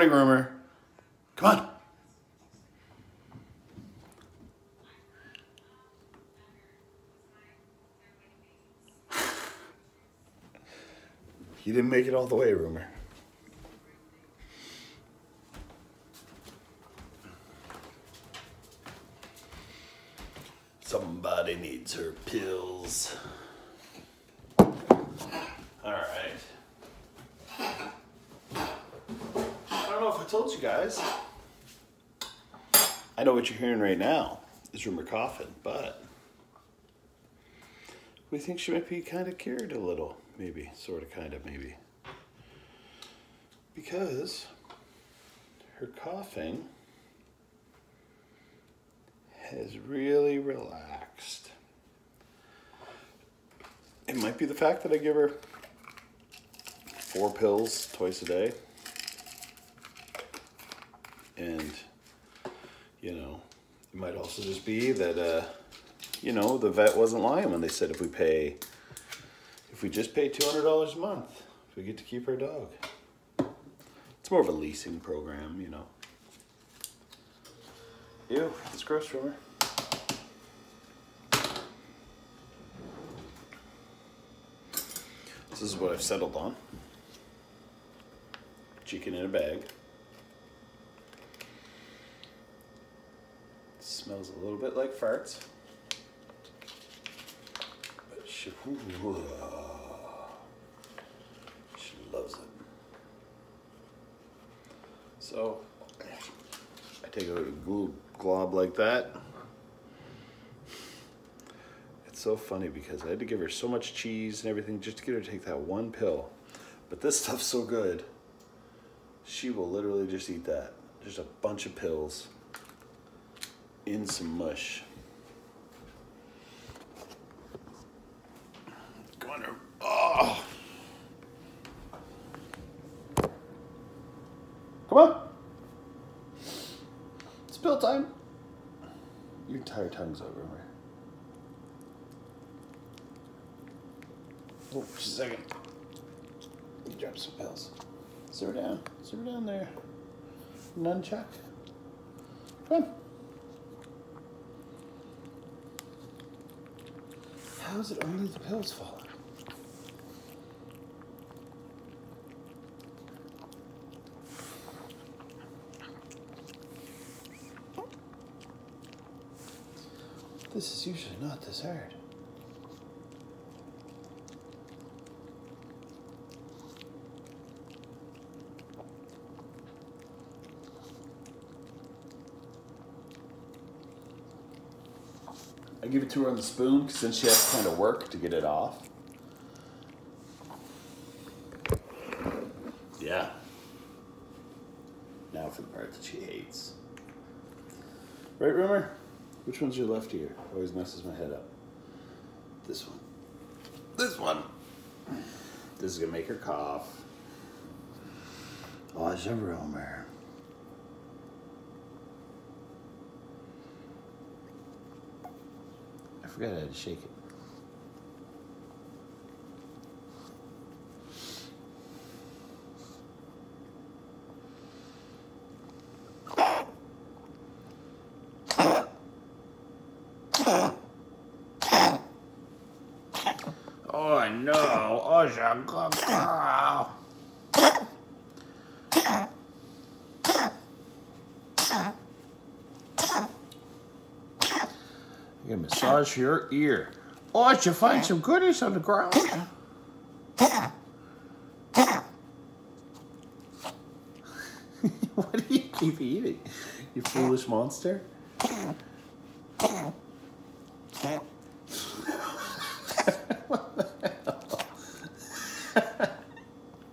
morning, Rumor. Come on. you didn't make it all the way, Rumor. Somebody needs her pills. All right. I told you guys. I know what you're hearing right now is rumor coughing, but we think she might be kind of cured a little, maybe, sort of, kind of, maybe, because her coughing has really relaxed. It might be the fact that I give her four pills twice a day. And, you know, it might also just be that, uh, you know, the vet wasn't lying when they said if we pay, if we just pay $200 a month, we get to keep our dog. It's more of a leasing program, you know. Ew, it's gross from. This is what I've settled on. Chicken in a bag. Smells a little bit like farts. But she, she loves it. So I take a little glob like that. It's so funny because I had to give her so much cheese and everything just to get her to take that one pill. But this stuff's so good, she will literally just eat that. Just a bunch of pills in some mush. Go on. Oh. Ah. Come on. Spill time. Your entire tongue's over? Oh, just a second. You Drop some pills. Sit her down. Sit her down there. Nunchuck. Come on. How is it only the pills falling? This is usually not this hard. Give it to her on the spoon since she has to kind of work to get it off. Yeah. Now for the part that she hates. Right, Rumor? Which one's your left ear? Always messes my head up. This one. This one. This is gonna make her cough. Oh, it's a rumor. I forgot how to shake it. Oh no! Oh, massage your ear. Oh, I should find some goodies on the ground. what do you keep eating? You foolish monster?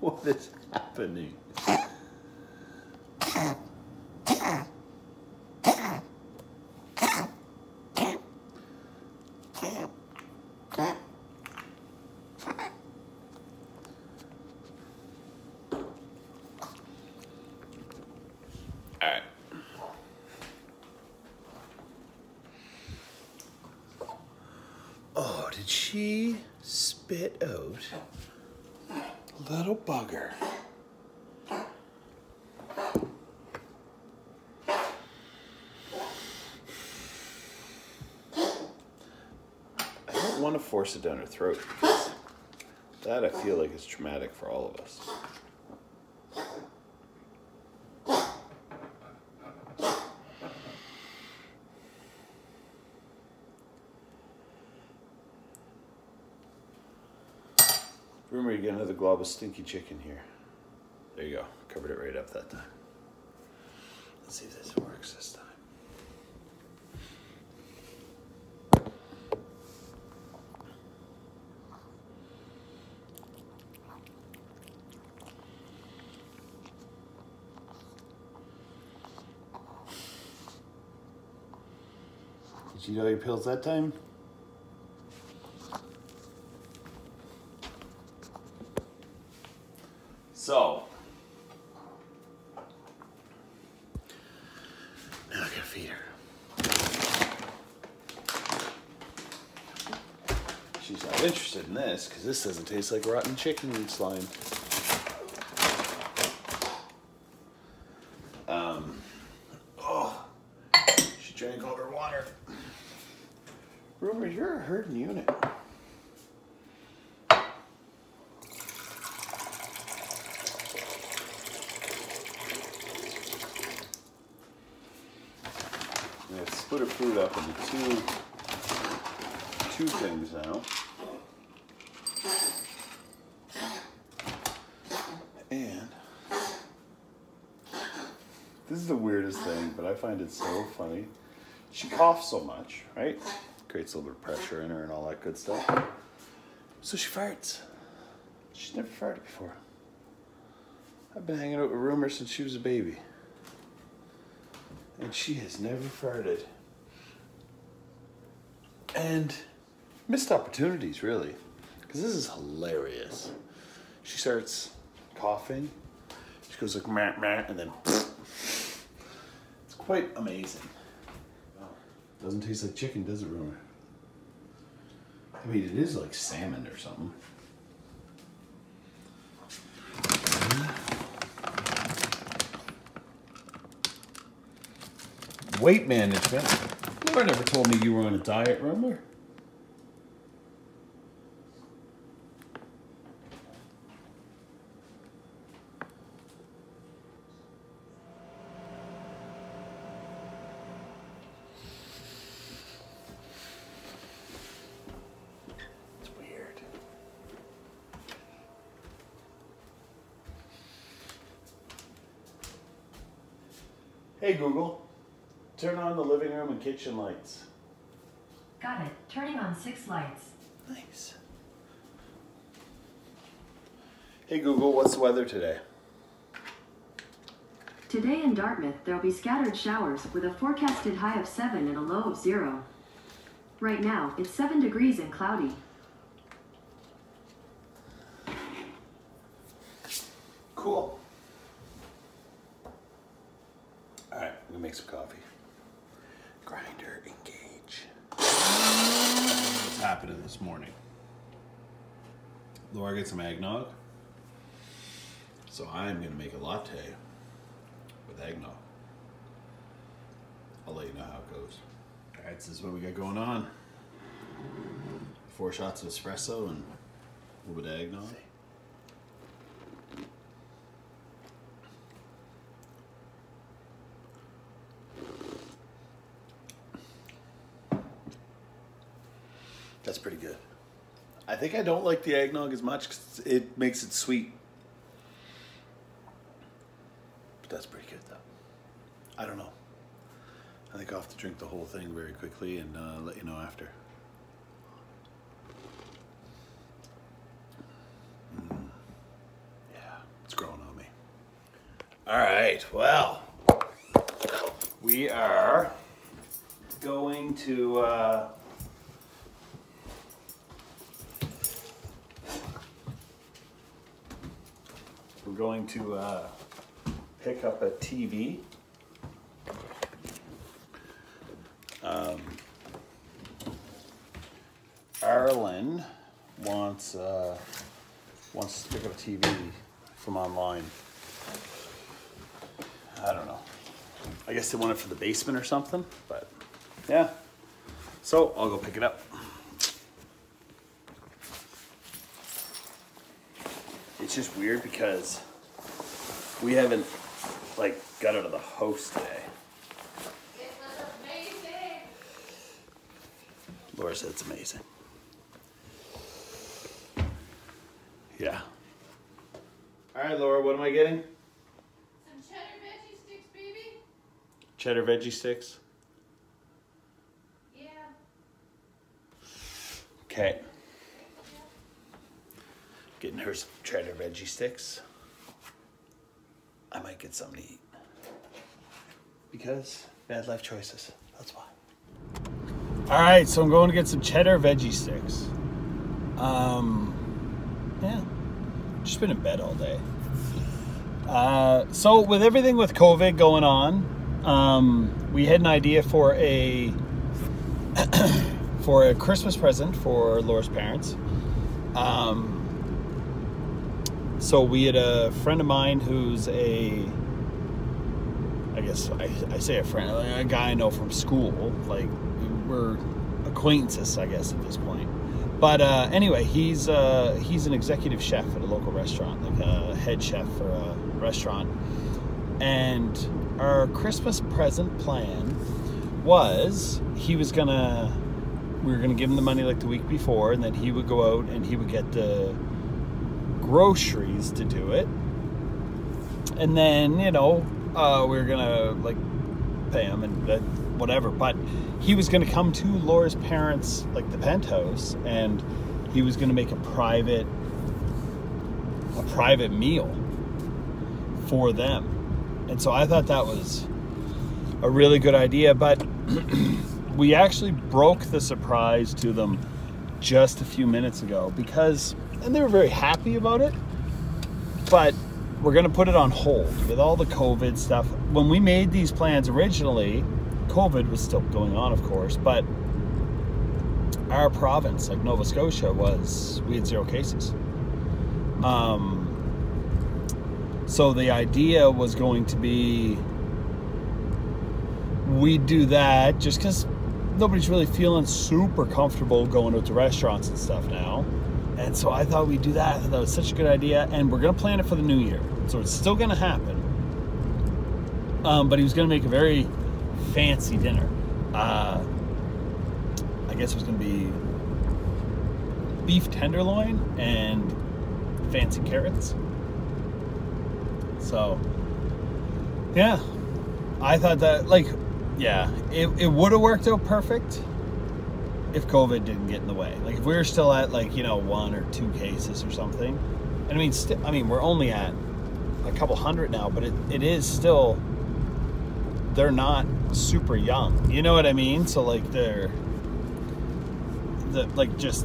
what is happening? Did she spit out? Little bugger. I don't want to force it down her throat. That I feel like is traumatic for all of us. Glob of stinky chicken here. There you go. Covered it right up that time. Let's see if this works this time. Did you know your pills that time? So, now I gotta feed her. She's not interested in this because this doesn't taste like rotten chicken slime. Um, oh, she drank all her water. Rumor, you're a herding unit. We her food up into two two things now. And this is the weirdest thing, but I find it so funny. She coughs so much, right? Creates a little bit of pressure in her and all that good stuff. So she farts. She's never farted before. I've been hanging out with Rumor since she was a baby. And she has never farted. And missed opportunities, really. Because this is hilarious. She starts coughing. She goes like, meh, meh, and then it's quite amazing. Doesn't taste like chicken, does it, Rumor? I mean, it is like salmon or something. Weight management. Laura never told me you were on a diet, weird. Hey Google, turn on the living and kitchen lights. Got it. Turning on six lights. Nice. Hey Google, what's the weather today? Today in Dartmouth, there'll be scattered showers with a forecasted high of 7 and a low of 0. Right now, it's 7 degrees and cloudy. Cool. All right, I'm gonna make some coffee. Happening this morning? Laura gets some eggnog. So I'm gonna make a latte with eggnog. I'll let you know how it goes. All right, this is what we got going on. Four shots of espresso and a little bit of eggnog. That's pretty good. I think I don't like the eggnog as much because it makes it sweet. But that's pretty good though. I don't know. I think I'll have to drink the whole thing very quickly and uh, let you know after. Mm. Yeah, it's growing on me. All right, well, we are going to. Uh, going to uh, pick up a TV. Um, Arlen wants uh, wants to pick up a TV from online. I don't know. I guess they want it for the basement or something, but yeah. So I'll go pick it up. It's just weird because we haven't like got out of the house today. It was amazing. Laura said it's amazing. Yeah. All right, Laura, what am I getting? Some cheddar veggie sticks, baby. Cheddar veggie sticks. Yeah. Okay. Getting her some cheddar veggie sticks. I might get something to eat. Because bad life choices. That's why. All right, so I'm going to get some cheddar veggie sticks. Um, yeah, just been in bed all day. Uh, so with everything with COVID going on, um, we had an idea for a for a Christmas present for Laura's parents. Um, so we had a friend of mine who's a, I guess I, I say a friend, a guy I know from school. Like we're acquaintances, I guess, at this point. But uh, anyway, he's uh, he's an executive chef at a local restaurant, like a head chef for a restaurant. And our Christmas present plan was he was gonna we were gonna give him the money like the week before, and then he would go out and he would get the groceries to do it. And then you know uh, we were gonna like pay him and uh, whatever, but he was gonna come to Laura's parents like the penthouse, and he was gonna make a private a private meal for them. And so I thought that was a really good idea, but we actually broke the surprise to them just a few minutes ago because, and they were very happy about it, but we're going to put it on hold with all the COVID stuff. When we made these plans originally, COVID was still going on, of course, but our province, like Nova Scotia, was, we had zero cases. Um, so the idea was going to be we do that just because nobody's really feeling super comfortable going out to restaurants and stuff now. And so I thought we'd do that. I thought that was such a good idea. And we're going to plan it for the new year. So it's still going to happen. Um, but he was going to make a very fancy dinner. Uh, I guess it was going to be beef tenderloin and fancy carrots. So, yeah, I thought that, like, yeah, it, it would have worked out perfect if COVID didn't get in the way. Like, if we were still at, like, you know, one or two cases or something. And I mean, st- I mean, we're only at a couple hundred now, but it, it is still, they're not super young. You know what I mean? So, like, they're, the, like, just,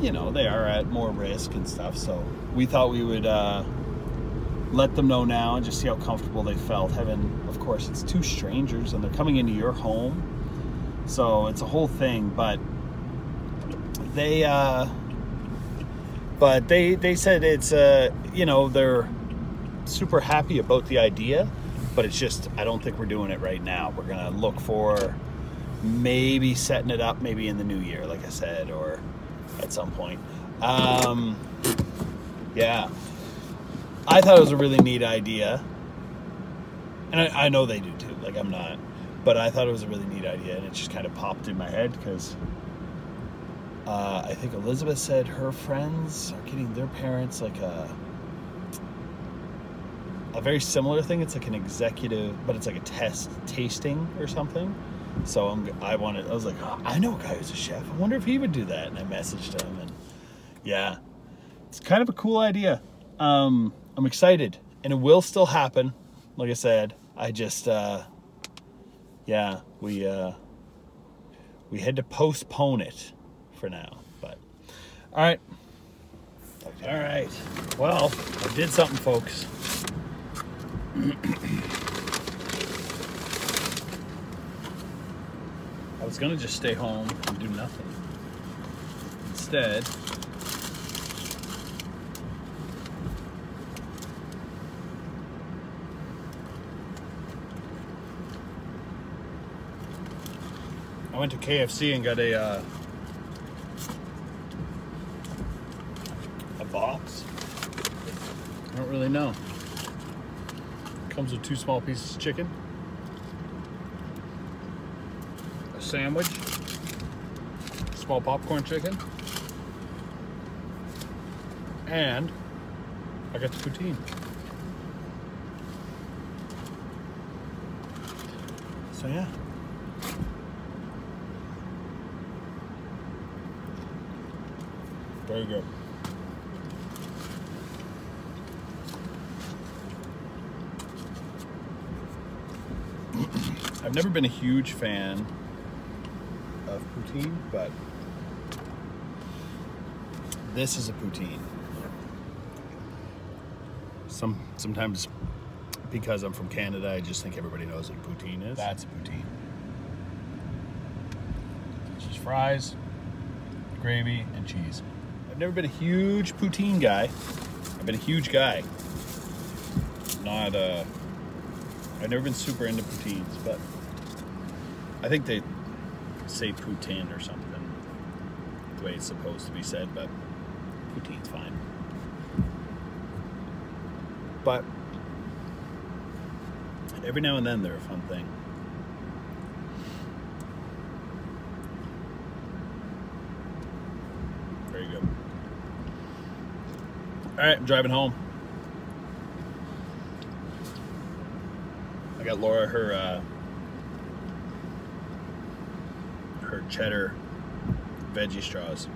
you know, they are at more risk and stuff. So, we thought we would, uh, let them know now and just see how comfortable they felt having of course it's two strangers and they're coming into your home so it's a whole thing but they uh but they they said it's uh you know they're super happy about the idea but it's just i don't think we're doing it right now we're gonna look for maybe setting it up maybe in the new year like i said or at some point um yeah I thought it was a really neat idea. And I, I, know they do too. Like, I'm not. But I thought it was a really neat idea. And it just kind of popped in my head because uh, I think Elizabeth said her friends are getting their parents like a. A very similar thing. It's like an executive, but it's like a test tasting or something. So I'm, I wanted, I was like, oh, I know a guy who's a chef. I wonder if he would do that. And I messaged him, and yeah, it's kind of a cool idea. Um, I'm excited, and it will still happen. Like I said, I just, uh, yeah, we uh, we had to postpone it for now. But all right, all right. Well, I did something, folks. I was gonna just stay home and do nothing. Instead, I went to KFC and got a uh, a box I don't know. Comes with two small pieces of chicken, a sandwich, small popcorn chicken, and I got the poutine. So yeah. Very good. I've never been a huge fan of poutine, but this is a poutine. Some sometimes because I'm from Canada, I just think everybody knows what a poutine is. That's a poutine. It's just fries, gravy, and cheese. I've never been a huge poutine guy. I've been a huge guy. Not uh I've never been super into poutines, but I think they say poutine or something. The way it's supposed to be said, but poutine's fine. But every now and then they're a fun thing. All right, I'm driving home. I got Laura her uh, her cheddar veggie straws.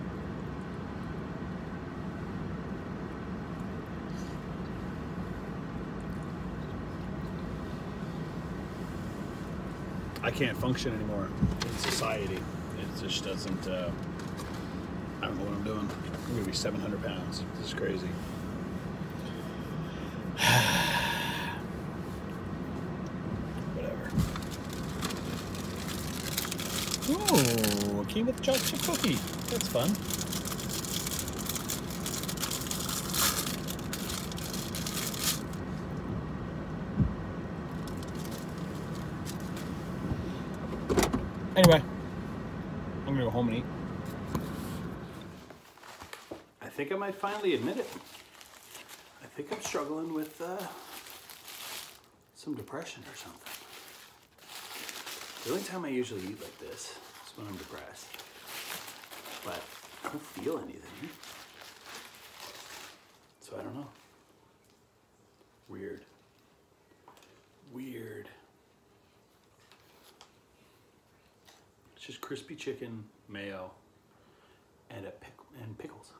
I can't function anymore in society. It just doesn't. Uh, I don't know what I'm doing. I'm gonna be 700 pounds. This is crazy. Whatever. With chocolate chip cookie. That's fun. Anyway, I'm gonna go home and eat. I think I might finally admit it. I think I'm struggling with uh, some depression or something. The only time I usually eat like this when I'm depressed. But I don't feel anything. So I don't know. Weird. Weird. It's just crispy chicken, mayo, and a pick and pickles.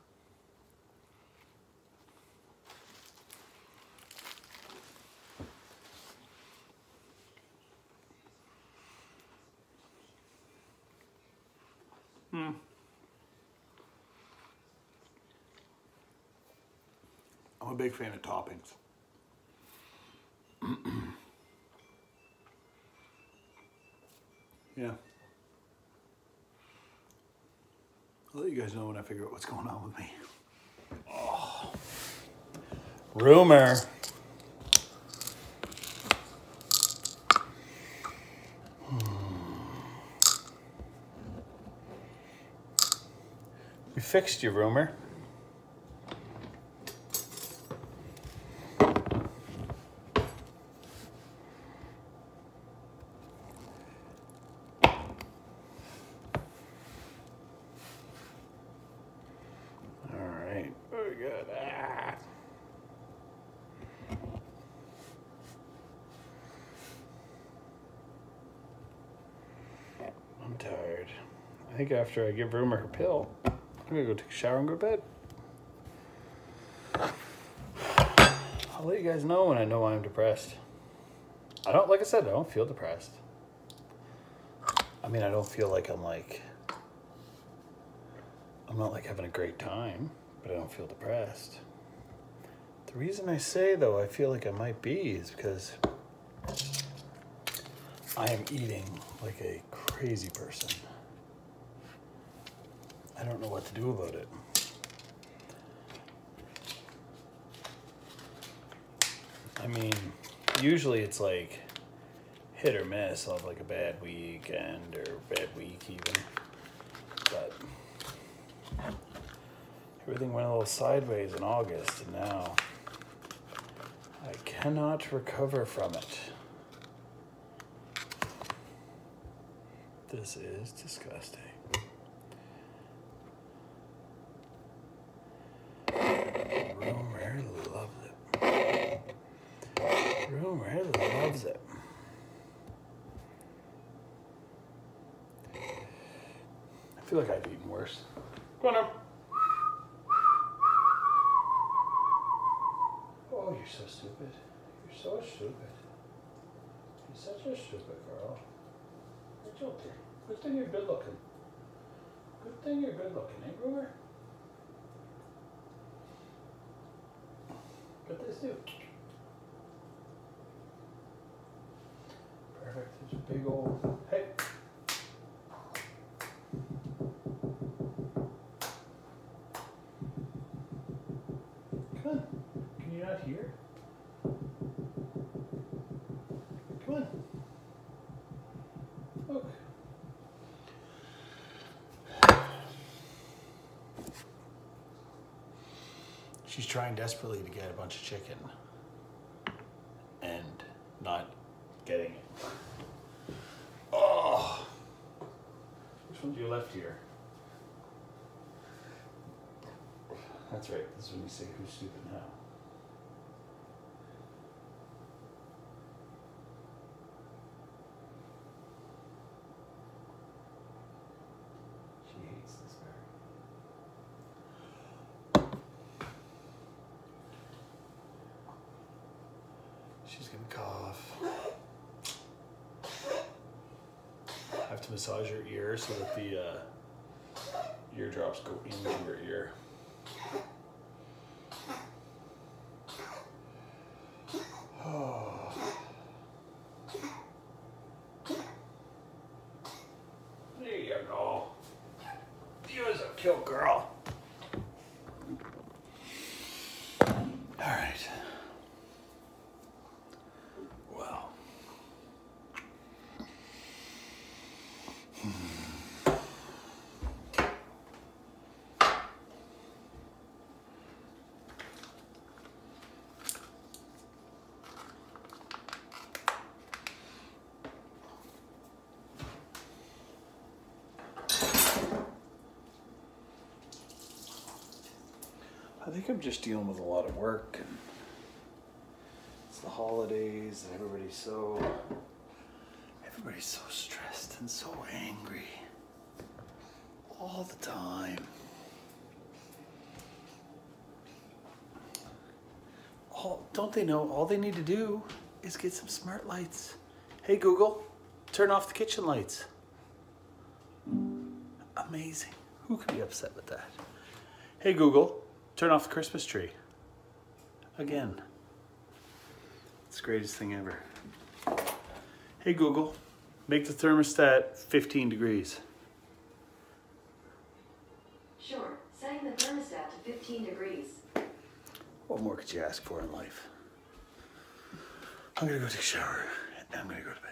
I'm a big fan of toppings. yeah. I'll let you guys know when I figure out what's going on with me. Oh. Rumor. Hmm. We fixed your rumor. All right, very good. Ah. I'm tired. I think after I give Rumor her pill, I'm gonna go take a shower and go to bed. I'll let you guys know when I know I'm depressed. I don't, like I said, I don't feel depressed. I mean, I don't feel like I'm like, I'm not like having a great time, but I don't feel depressed. The reason I say though, I feel like I might be is because I am eating like a crazy person. I don't know what to do about it. I mean, usually it's like hit or miss. I'll have like a bad weekend or bad week even. But everything went a little sideways in August and now I cannot recover from it. This is disgusting. Room rarely loves it. Room rarely loves it. I feel like I've eaten worse. Go on up. Oh, you're so stupid. You're so stupid. You're such a stupid girl. You're guilty. Good thing you're good looking. Good thing you're good looking, eh, Groomer? Get this too. Perfect. There's a big old. Hey. Come on. Can you not hear? Come on. Look. She's trying desperately to get a bunch of chicken and not getting it. Oh. Which one do you left here? That's right. This is when you say who's stupid now. She hates this berry. She's gonna cough. I have to massage your ear so that the uh, eardrops go into your ear. There you go. You was a kill girl. All right. Well. I think I'm just dealing with a lot of work and it's the holidays and everybody's so everybody's so stressed and so angry all the time. All, don't they know all they need to do is get some smart lights? Hey Google, turn off the kitchen lights. Amazing. Who could be upset with that? Hey Google, turn off the Christmas tree. Again. It's the greatest thing ever. Hey Google, make the thermostat 15 degrees. Sure, setting the thermostat to 15 degrees. What more could you ask for in life? I'm gonna go take a shower and I'm gonna go to bed.